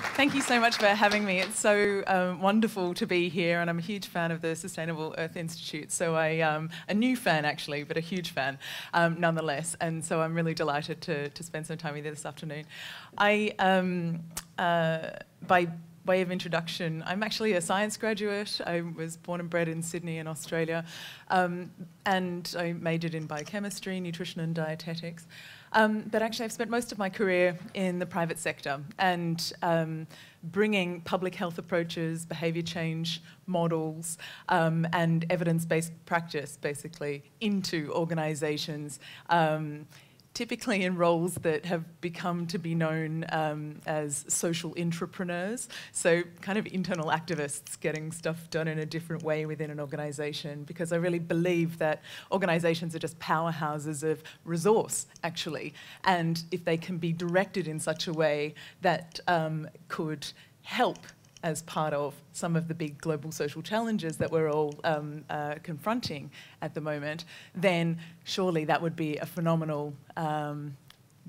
Thank you so much for having me. It's so um, wonderful to be here, and I'm a huge fan of the Sustainable Earth Institute. So I, um, a new fan actually, but a huge fan um, nonetheless. And so I'm really delighted to, to spend some time with you this afternoon. I, um, uh, by way of introduction, I'm actually a science graduate. I was born and bred in Sydney in Australia, um, and I majored in biochemistry, nutrition, and dietetics. Um, but actually, I've spent most of my career in the private sector and um, bringing public health approaches, behaviour change models, um, and evidence based practice basically into organisations um, typically in roles that have become to be known um, as social entrepreneurs. So, kind of internal activists getting stuff done in a different way within an organisation. Because I really believe that organisations are just powerhouses of resource, actually. And if they can be directed in such a way that um, could help as part of some of the big global social challenges that we're all um, uh, confronting at the moment, then surely that would be a phenomenal um,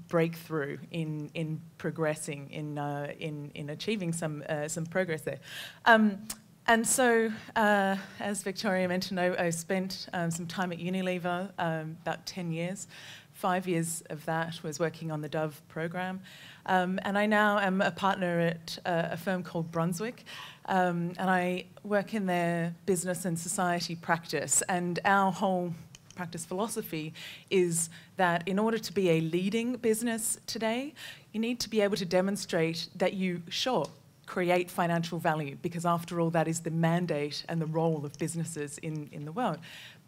breakthrough in, in progressing, in, uh, in, in achieving some, uh, some progress there. Um, and so, uh, as Victoria mentioned, I, I spent um, some time at Unilever, um, about 10 years. Five years of that was working on the Dove program. Um, and I now am a partner at uh, a firm called Brunswick, um, and I work in their business and society practice. And our whole practice philosophy is that in order to be a leading business today, you need to be able to demonstrate that you, sure, create financial value, because after all, that is the mandate and the role of businesses in, in the world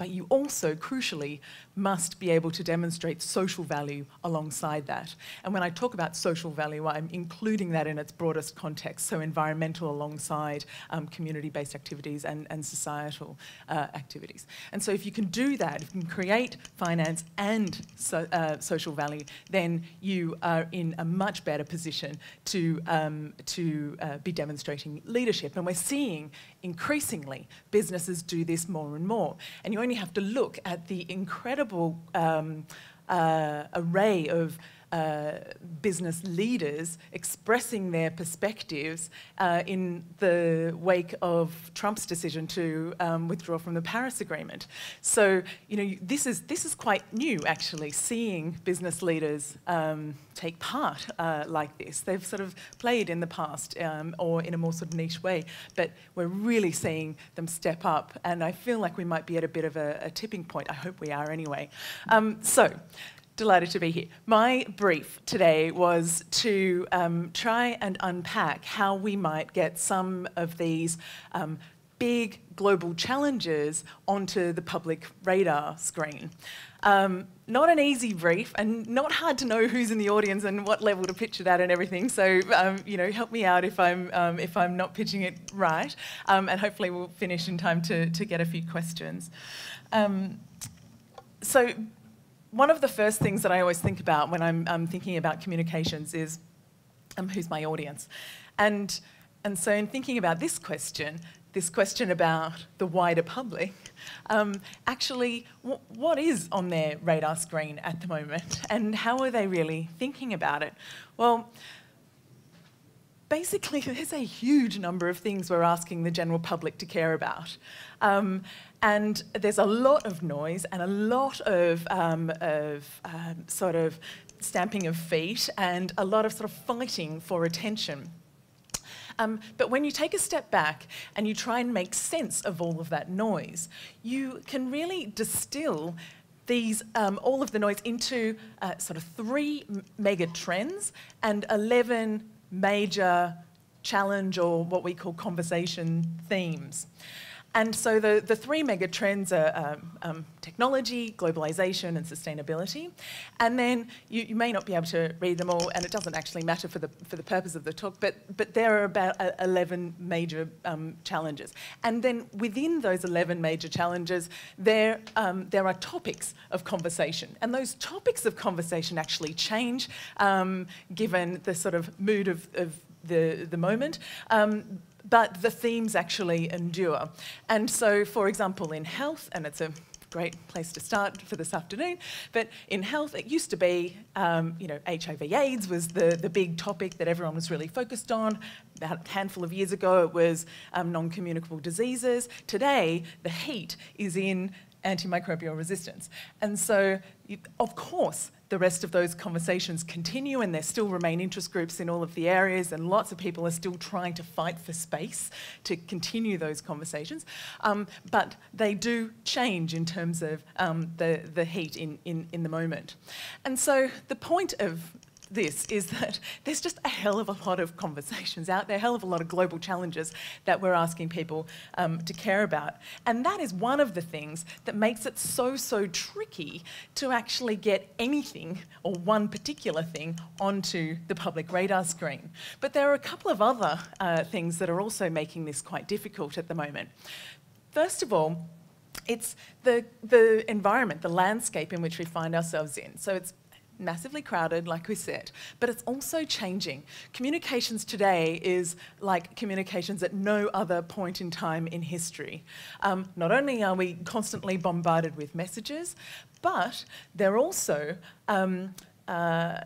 but you also, crucially, must be able to demonstrate social value alongside that. And when I talk about social value, I'm including that in its broadest context, so environmental alongside um, community-based activities and, and societal uh, activities. And so if you can do that, if you can create finance and so, uh, social value, then you are in a much better position to, um, to uh, be demonstrating leadership. And we're seeing increasingly businesses do this more and more. And you only have to look at the incredible um, uh, array of uh, business leaders expressing their perspectives uh, in the wake of Trump's decision to um, withdraw from the Paris Agreement. So, you know, this is, this is quite new, actually, seeing business leaders um, take part uh, like this. They've sort of played in the past um, or in a more sort of niche way, but we're really seeing them step up, and I feel like we might be at a bit of a, a tipping point. I hope we are anyway. Um, so, delighted to be here. My brief today was to um, try and unpack how we might get some of these um, big global challenges onto the public radar screen. Um, not an easy brief and not hard to know who's in the audience and what level to pitch it at and everything. So, um, you know, help me out if I'm, um, if I'm not pitching it right. Um, and hopefully we'll finish in time to, to get a few questions. Um, so one of the first things that I always think about when I'm, I'm thinking about communications is um, who's my audience? And, and so, in thinking about this question, this question about the wider public, um, actually, what is on their radar screen at the moment, and how are they really thinking about it? Well, basically, there's a huge number of things we're asking the general public to care about. Um, and there's a lot of noise and a lot of, um, of um, sort of stamping of feet and a lot of sort of fighting for attention. Um, but when you take a step back and you try and make sense of all of that noise, you can really distill these, um, all of the noise into uh, sort of three mega trends and 11 major challenge or what we call conversation themes. And so the, the three mega trends are um, um, technology, globalization, and sustainability. And then you, you, may not be able to read them all, and it doesn't actually matter for the, for the purpose of the talk, but, but there are about uh, 11 major um, challenges. And then within those 11 major challenges, there, um, there are topics of conversation. And those topics of conversation actually change um, given the sort of mood of, of the, the moment. Um, but the themes actually endure. And so, for example, in health, and it's a great place to start for this afternoon. But in health, it used to be, um, you know, HIV/AIDS was the the big topic that everyone was really focused on. About a handful of years ago, it was um, non-communicable diseases. Today, the heat is in antimicrobial resistance. And so, of course, the rest of those conversations continue and there still remain interest groups in all of the areas and lots of people are still trying to fight for space to continue those conversations. Um, but they do change in terms of um, the, the heat in, in, in the moment. And so the point of this is that there's just a hell of a lot of conversations out there, a hell of a lot of global challenges that we're asking people um, to care about. And that is one of the things that makes it so, so tricky to actually get anything or one particular thing onto the public radar screen. But there are a couple of other uh, things that are also making this quite difficult at the moment. First of all, it's the, the environment, the landscape in which we find ourselves in. So it's massively crowded, like we said, but it's also changing. Communications today is like communications at no other point in time in history. Um, not only are we constantly bombarded with messages, but they're also um, uh,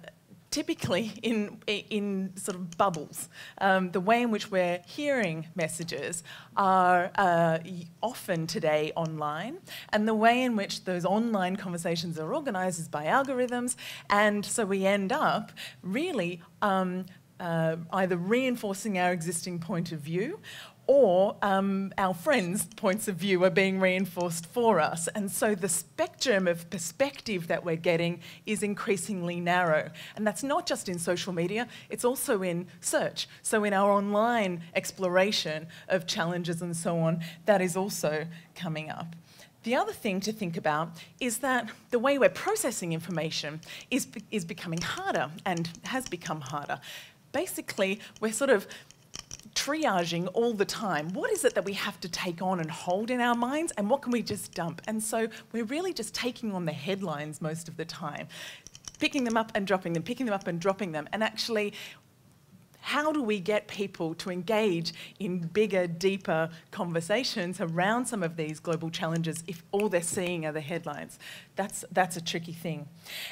typically in, in sort of bubbles. Um, the way in which we're hearing messages are uh, often today online, and the way in which those online conversations are organised is by algorithms, and so we end up really um, uh, either reinforcing our existing point of view or um, our friends' points of view are being reinforced for us. And so the spectrum of perspective that we're getting is increasingly narrow. And that's not just in social media, it's also in search. So in our online exploration of challenges and so on, that is also coming up. The other thing to think about is that the way we're processing information is, is becoming harder and has become harder. Basically, we're sort of triaging all the time. What is it that we have to take on and hold in our minds, and what can we just dump? And so we're really just taking on the headlines most of the time, picking them up and dropping them, picking them up and dropping them. And actually, how do we get people to engage in bigger, deeper conversations around some of these global challenges if all they're seeing are the headlines? That's, that's a tricky thing.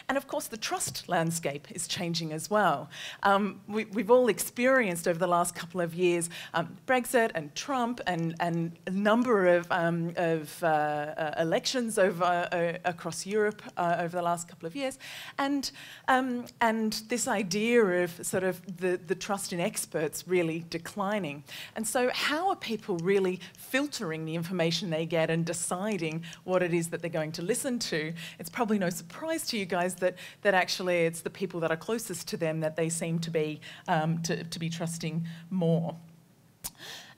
And of course, the trust landscape is changing as well. Um, we, have all experienced over the last couple of years um, Brexit and Trump and, and a number of, um, of uh, uh, elections over, uh, across Europe uh, over the last couple of years. And, um, and this idea of sort of the, the trust trust in experts really declining. And so, how are people really filtering the information they get and deciding what it is that they're going to listen to? It's probably no surprise to you guys that, that actually it's the people that are closest to them that they seem to be, um, to, to be trusting more.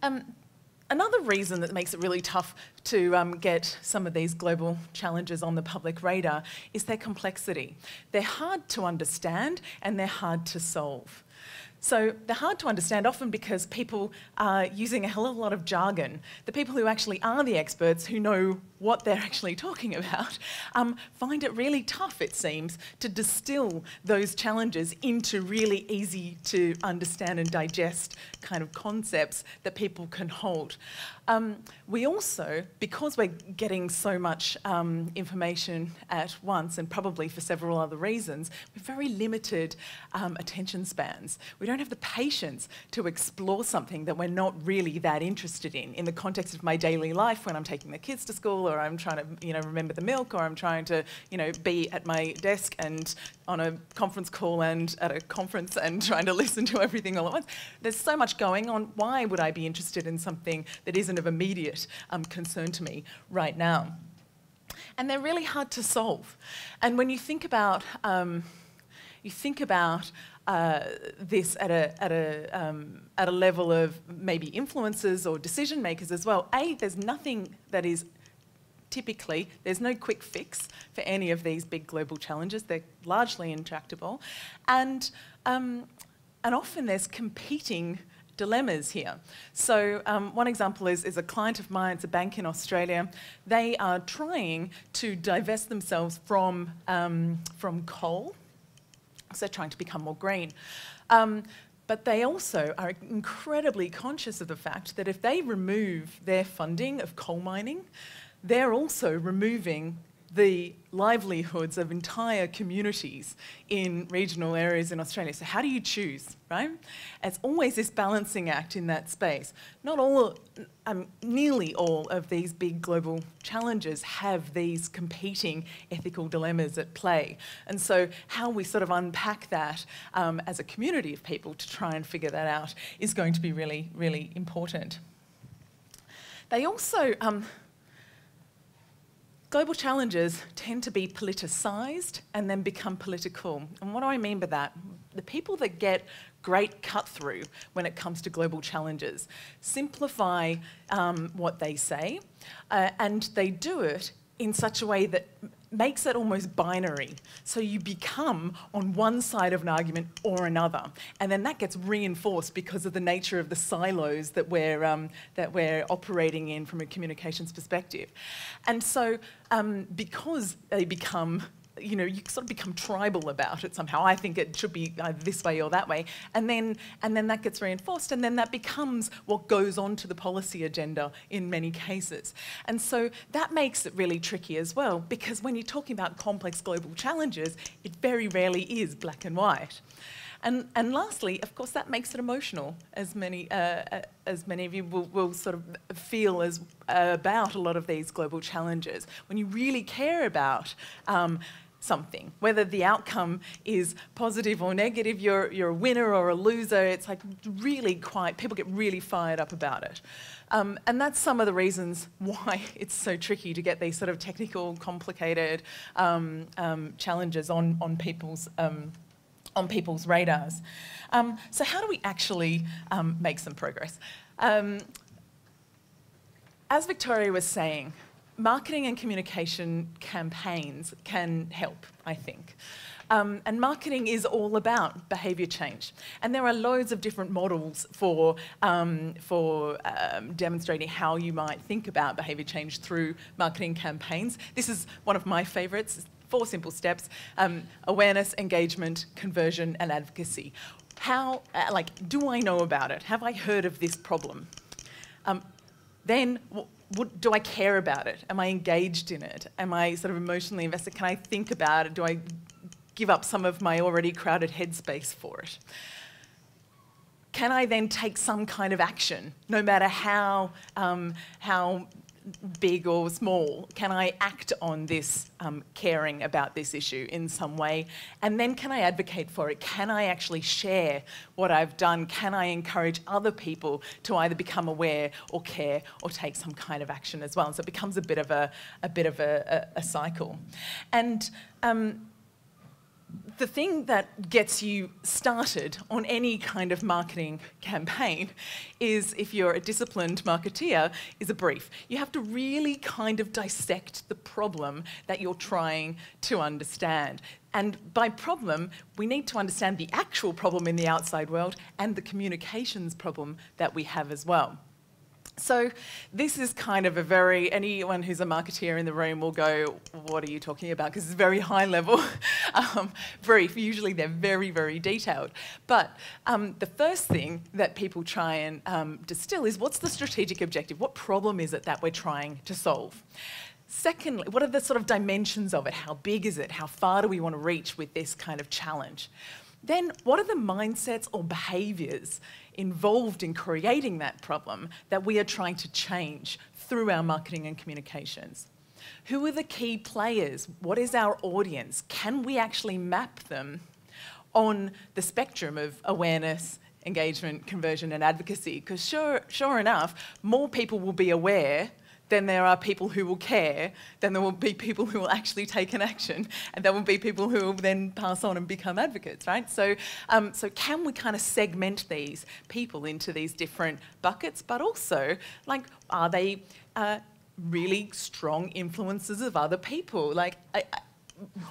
Um, Another reason that makes it really tough to um, get some of these global challenges on the public radar is their complexity. They're hard to understand and they're hard to solve. So they're hard to understand often because people are using a hell of a lot of jargon. The people who actually are the experts, who know what they're actually talking about, um, find it really tough, it seems, to distill those challenges into really easy to understand and digest kind of concepts that people can hold. Um, we also, because we're getting so much um, information at once, and probably for several other reasons, we're very limited um, attention spans. We don't have the patience to explore something that we're not really that interested in, in the context of my daily life when I'm taking the kids to school, or I'm trying to, you know, remember the milk, or I'm trying to, you know, be at my desk and on a conference call and at a conference and trying to listen to everything all at once. There's so much going on. Why would I be interested in something that isn't of immediate um, concern to me right now? And they're really hard to solve. And when you think about, um, you think about uh, this at a, at, a, um, at a level of maybe influencers or decision makers as well. A, there's nothing that is typically, there's no quick fix for any of these big global challenges. They're largely intractable. And, um, and often there's competing dilemmas here. So um, one example is, is a client of mine, it's a bank in Australia. They are trying to divest themselves from, um, from coal. They're trying to become more green. Um, but they also are incredibly conscious of the fact that if they remove their funding of coal mining, they're also removing the livelihoods of entire communities in regional areas in Australia. So how do you choose, right? It's always this balancing act in that space. Not all, um, nearly all of these big global challenges have these competing ethical dilemmas at play. And so how we sort of unpack that um, as a community of people to try and figure that out is going to be really, really important. They also, um, global challenges tend to be politicised and then become political. And what do I mean by that? The people that get great cut through when it comes to global challenges simplify um, what they say, uh, and they do it in such a way that makes it almost binary. So you become on one side of an argument or another. And then that gets reinforced because of the nature of the silos that we're, um, that we're operating in from a communications perspective. And so um, because they become you know, you sort of become tribal about it somehow. I think it should be uh, this way or that way. And then, and then that gets reinforced, and then that becomes what goes on to the policy agenda in many cases. And so that makes it really tricky as well, because when you're talking about complex global challenges, it very rarely is black and white. And, and lastly, of course, that makes it emotional, as many, uh, uh as many of you will, will sort of feel as, uh, about a lot of these global challenges. When you really care about um, something. Whether the outcome is positive or negative, you're, you're a winner or a loser, it's like really quite, people get really fired up about it. Um, and that's some of the reasons why it's so tricky to get these sort of technical, complicated um, um, challenges on, on people's um, on people's radars. Um, so how do we actually um, make some progress? as Victoria was saying, marketing and communication campaigns can help, I think. Um, and marketing is all about behaviour change. And there are loads of different models for, um, for um, demonstrating how you might think about behaviour change through marketing campaigns. This is one of my favourites, four simple steps, um, awareness, engagement, conversion and advocacy. How, uh, like, do I know about it? Have I heard of this problem? Um, then what, do I care about it? Am I engaged in it? Am I sort of emotionally invested? Can I think about it? Do I give up some of my already crowded headspace for it? Can I then take some kind of action, no matter how, um, how big or small? Can I act on this um, caring about this issue in some way? And then can I advocate for it? Can I actually share what I've done? Can I encourage other people to either become aware or care or take some kind of action as well? And so it becomes a bit of a, a bit of a, a, a cycle. And um, the thing that gets you started on any kind of marketing campaign is, if you're a disciplined marketeer, is a brief. You have to really kind of dissect the problem that you're trying to understand. And by problem, we need to understand the actual problem in the outside world and the communications problem that we have as well. So this is kind of a very, anyone who's a marketeer in the room will go, what are you talking about? Because it's very high level um, brief. Usually they're very, very detailed. But um, the first thing that people try and um, distill is what's the strategic objective? What problem is it that we're trying to solve? Secondly, what are the sort of dimensions of it? How big is it? How far do we want to reach with this kind of challenge? Then what are the mindsets or behaviours involved in creating that problem that we are trying to change through our marketing and communications. Who are the key players? What is our audience? Can we actually map them on the spectrum of awareness, engagement, conversion and advocacy? Because sure, sure enough, more people will be aware then there are people who will care, then there will be people who will actually take an action, and there will be people who will then pass on and become advocates, right? So, um, so can we kind of segment these people into these different buckets, but also, like, are they uh, really strong influences of other people? Like, I,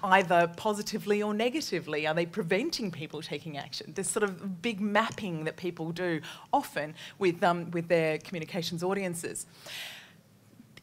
either positively or negatively? Are they preventing people taking action? This sort of big mapping that people do often with, um, with their communications audiences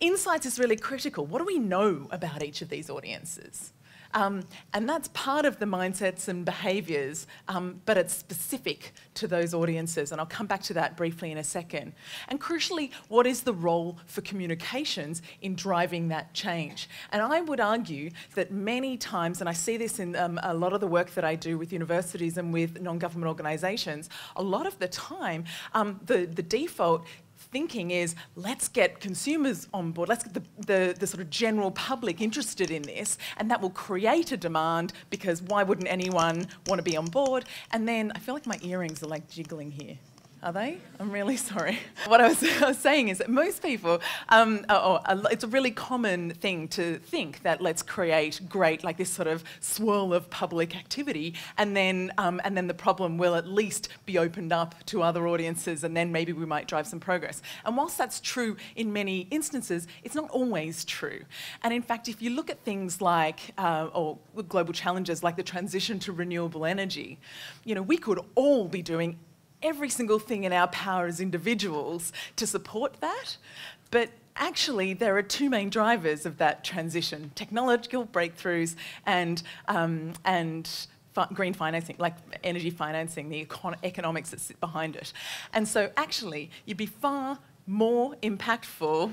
insights is really critical. What do we know about each of these audiences? Um, and that's part of the mindsets and behaviours, um, but it's specific to those audiences. And I'll come back to that briefly in a second. And crucially, what is the role for communications in driving that change? And I would argue that many times, and I see this in um, a lot of the work that I do with universities and with non government organisations, a lot of the time, um, the, the default thinking is let's get consumers on board, let's get the, the, the, sort of general public interested in this, and that will create a demand because why wouldn't anyone want to be on board? And then I feel like my earrings are like jiggling here. Are they? I'm really sorry. What I was, I was saying is that most people, um, oh, oh it's a really common thing to think that let's create great, like this sort of swirl of public activity, and then, um, and then the problem will at least be opened up to other audiences, and then maybe we might drive some progress. And whilst that's true in many instances, it's not always true. And in fact, if you look at things like, uh, or global challenges like the transition to renewable energy, you know, we could all be doing every single thing in our power as individuals to support that. But actually, there are two main drivers of that transition technological breakthroughs and, um, and green financing, like energy financing, the econ economics that sit behind it. And so, actually, you'd be far more impactful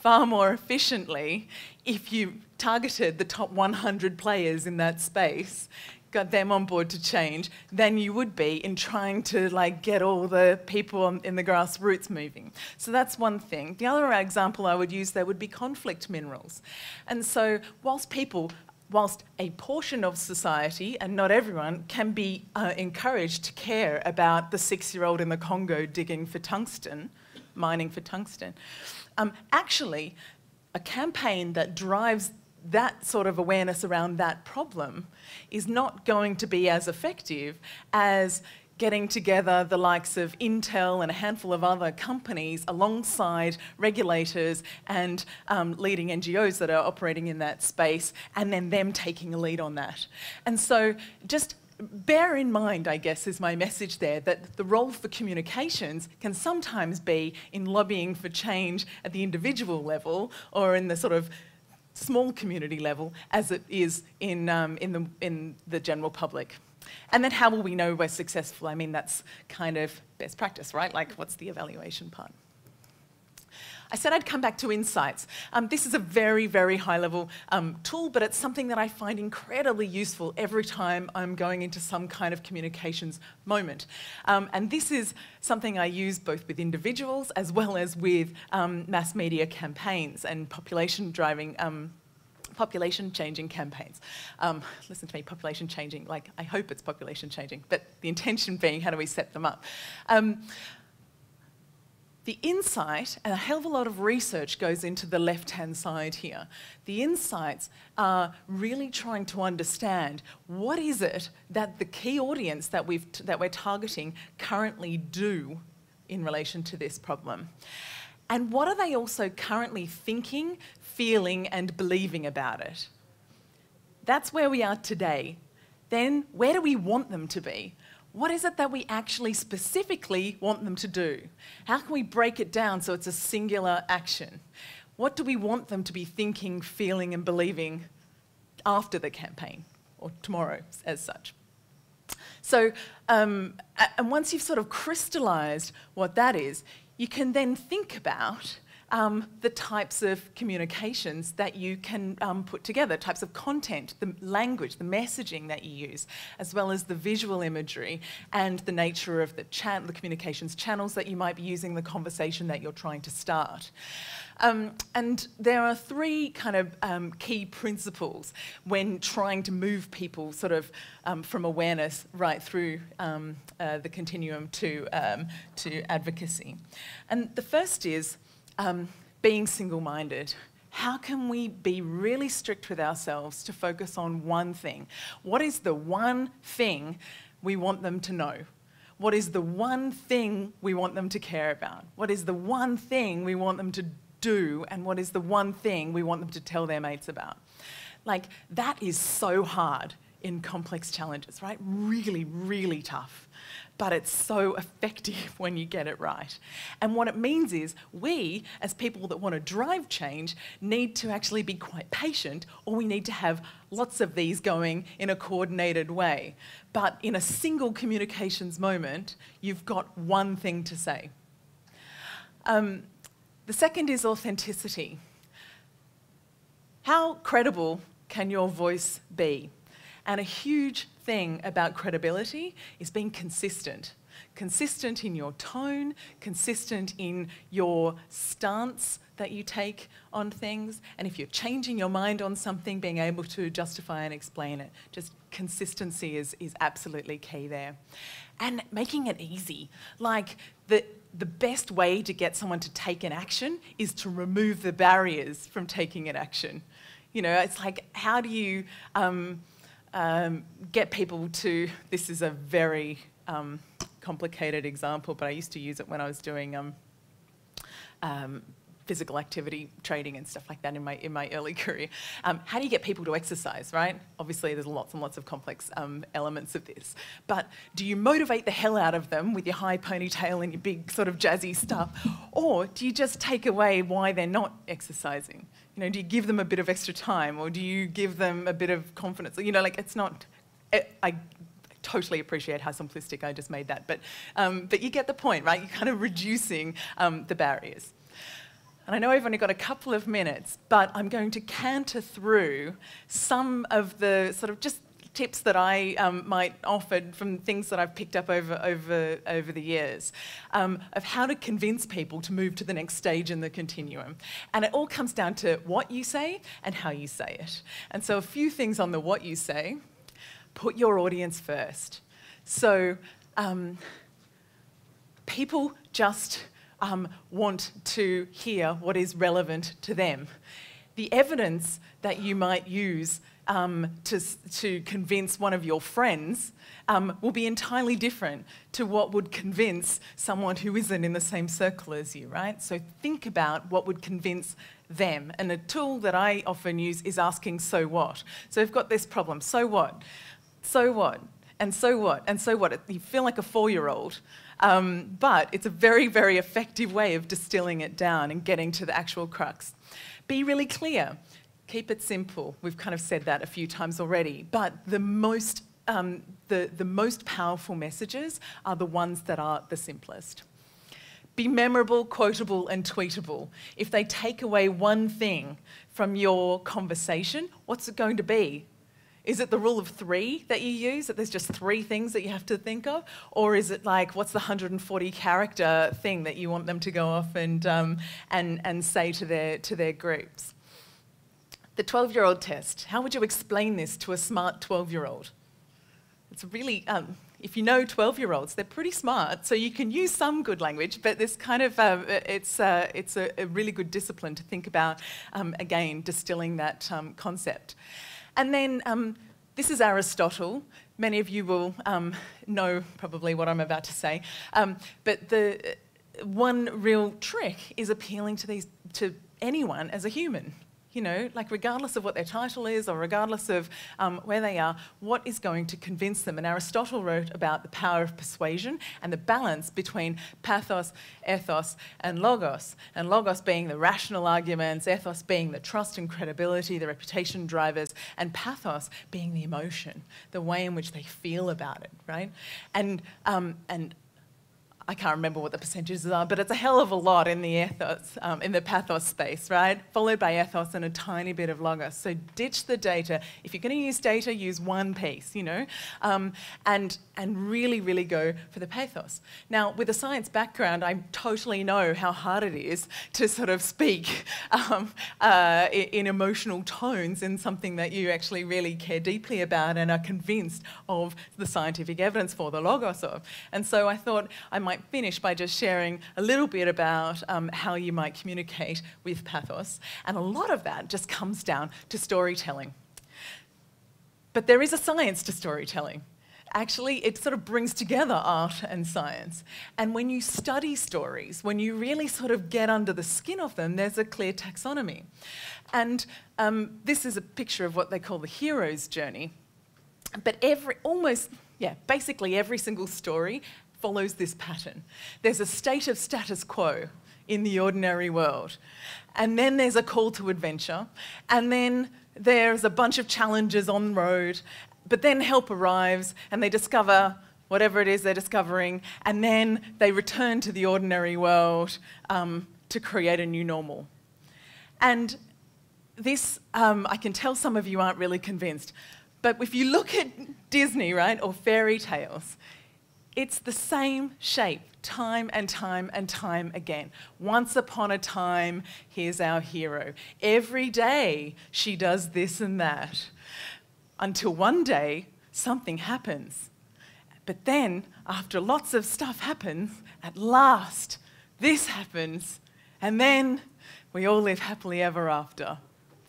far more efficiently if you targeted the top 100 players in that space got them on board to change than you would be in trying to like get all the people in the grassroots moving. So that's one thing. The other example I would use there would be conflict minerals. And so whilst people whilst a portion of society, and not everyone, can be uh, encouraged to care about the six-year-old in the Congo digging for tungsten, mining for tungsten, um, actually, a campaign that drives that sort of awareness around that problem is not going to be as effective as getting together the likes of Intel and a handful of other companies alongside regulators and um, leading NGOs that are operating in that space, and then them taking a lead on that. And so just bear in mind, I guess, is my message there, that the role for communications can sometimes be in lobbying for change at the individual level or in the sort of small community level as it is in, um, in, the, in the general public. And then how will we know we're successful? I mean, that's kind of best practice, right? Like, what's the evaluation part? I said I'd come back to insights. Um, this is a very, very high level um, tool, but it's something that I find incredibly useful every time I'm going into some kind of communications moment. Um, and this is something I use both with individuals as well as with um, mass media campaigns and population driving um, population changing campaigns. Um, listen to me, population changing, like I hope it's population changing, but the intention being how do we set them up? Um, the insight, and a hell of a lot of research goes into the left-hand side here. The insights are really trying to understand what is it that the key audience that, we've that we're targeting currently do in relation to this problem. And what are they also currently thinking, feeling and believing about it? That's where we are today. Then where do we want them to be? What is it that we actually specifically want them to do? How can we break it down so it's a singular action? What do we want them to be thinking, feeling, and believing after the campaign or tomorrow, as such? So, um, and once you've sort of crystallized what that is, you can then think about um, the types of communications that you can um, put together, types of content, the language, the messaging that you use, as well as the visual imagery and the nature of the, the communications channels that you might be using, the conversation that you're trying to start. Um, and there are three kind of um, key principles when trying to move people sort of um, from awareness right through um, uh, the continuum to, um, to advocacy. And the first is um, being single minded. How can we be really strict with ourselves to focus on one thing? What is the one thing we want them to know? What is the one thing we want them to care about? What is the one thing we want them to do? And what is the one thing we want them to tell their mates about? Like, that is so hard in complex challenges, right? Really, really tough. But it's so effective when you get it right. And what it means is we, as people that want to drive change, need to actually be quite patient, or we need to have lots of these going in a coordinated way. But in a single communications moment, you've got one thing to say. Um, the second is authenticity. How credible can your voice be? And a huge thing about credibility is being consistent. Consistent in your tone, consistent in your stance that you take on things. And if you're changing your mind on something, being able to justify and explain it. Just consistency is, is absolutely key there. And making it easy. Like the, the best way to get someone to take an action is to remove the barriers from taking an action. You know, it's like, how do you um, um, get people to, this is a very um, complicated example, but I used to use it when I was doing um, um, physical activity training and stuff like that in my, in my early career. Um, how do you get people to exercise, right? Obviously, there's lots and lots of complex um, elements of this. But do you motivate the hell out of them with your high ponytail and your big sort of jazzy stuff? Or do you just take away why they're not exercising? You know, do you give them a bit of extra time or do you give them a bit of confidence? You know, like it's not, it, I totally appreciate how simplistic I just made that, but, um, but you get the point, right? You're kind of reducing um, the barriers. And I know I've only got a couple of minutes, but I'm going to canter through some of the sort of just tips that I um, might offer from things that I've picked up over, over, over the years um, of how to convince people to move to the next stage in the continuum. And it all comes down to what you say and how you say it. And so, a few things on the what you say put your audience first. So, um, people just um, want to hear what is relevant to them. The evidence that you might use um, to, to convince one of your friends um, will be entirely different to what would convince someone who isn't in the same circle as you, right? So think about what would convince them. And a tool that I often use is asking, so what? So we've got this problem, so what? So what? And so what? And so what? You feel like a four year old. Um, but it's a very, very effective way of distilling it down and getting to the actual crux. Be really clear. Keep it simple. We've kind of said that a few times already. But the most, um, the, the most powerful messages are the ones that are the simplest. Be memorable, quotable, and tweetable. If they take away one thing from your conversation, what's it going to be? Is it the rule of three that you use, that there's just three things that you have to think of? Or is it like, what's the 140 character thing that you want them to go off and, um, and, and say to their, to their groups? The 12 year old test. How would you explain this to a smart 12 year old? It's really, um, if you know 12 year olds, they're pretty smart, so you can use some good language, but this kind of, uh, it's, uh, it's a, a, really good discipline to think about, um, again, distilling that um, concept. And then um, this is Aristotle. Many of you will um, know probably what I'm about to say. But the uh, one real trick is appealing to these to anyone as a human you know, like regardless of what their title is or regardless of um, where they are, what is going to convince them? And Aristotle wrote about the power of persuasion and the balance between pathos, ethos, and logos. And logos being the rational arguments, ethos being the trust and credibility, the reputation drivers, and pathos being the emotion, the way in which they feel about it, right? And, um, and I can't remember what the percentages are, but it's a hell of a lot in the ethos, um, in the pathos space, right? Followed by ethos and a tiny bit of logos. So ditch the data. If you're going to use data, use one piece, you know, um, and and really, really go for the pathos. Now, with a science background, I totally know how hard it is to sort of speak um, uh, in emotional tones in something that you actually really care deeply about and are convinced of the scientific evidence for the logos of. And so I thought I might might finish by just sharing a little bit about um, how you might communicate with pathos. And a lot of that just comes down to storytelling. But there is a science to storytelling. Actually, it sort of brings together art and science. And when you study stories, when you really sort of get under the skin of them, there's a clear taxonomy. And um, this is a picture of what they call the hero's journey. But every, almost, yeah, basically every single story follows this pattern. There's a state of status quo in the ordinary world. And then there's a call to adventure. And then there's a bunch of challenges on the road. But then help arrives and they discover whatever it is they're discovering. And then they return to the ordinary world um, to create a new normal. And this, um, I can tell some of you aren't really convinced. But if you look at Disney, right, or fairy tales, it's the same shape time and time and time again. Once upon a time, here's our hero. Every day she does this and that until one day something happens. But then, after lots of stuff happens, at last this happens, and then we all live happily ever after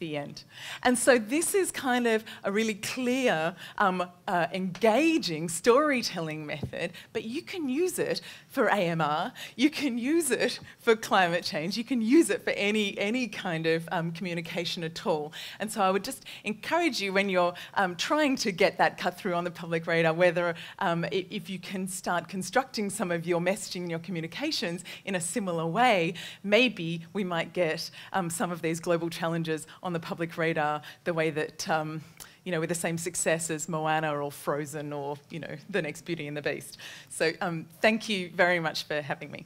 the end. And so this is kind of a really clear, um, uh, engaging storytelling method, but you can use it for AMR, you can use it for climate change, you can use it for any, any kind of um, communication at all. And so I would just encourage you when you're um, trying to get that cut through on the public radar, whether um, if you can start constructing some of your messaging and your communications in a similar way, maybe we might get um, some of these global challenges on the public radar the way that, um, you know, with the same success as Moana or Frozen or, you know, the next Beauty and the Beast. So um, thank you very much for having me.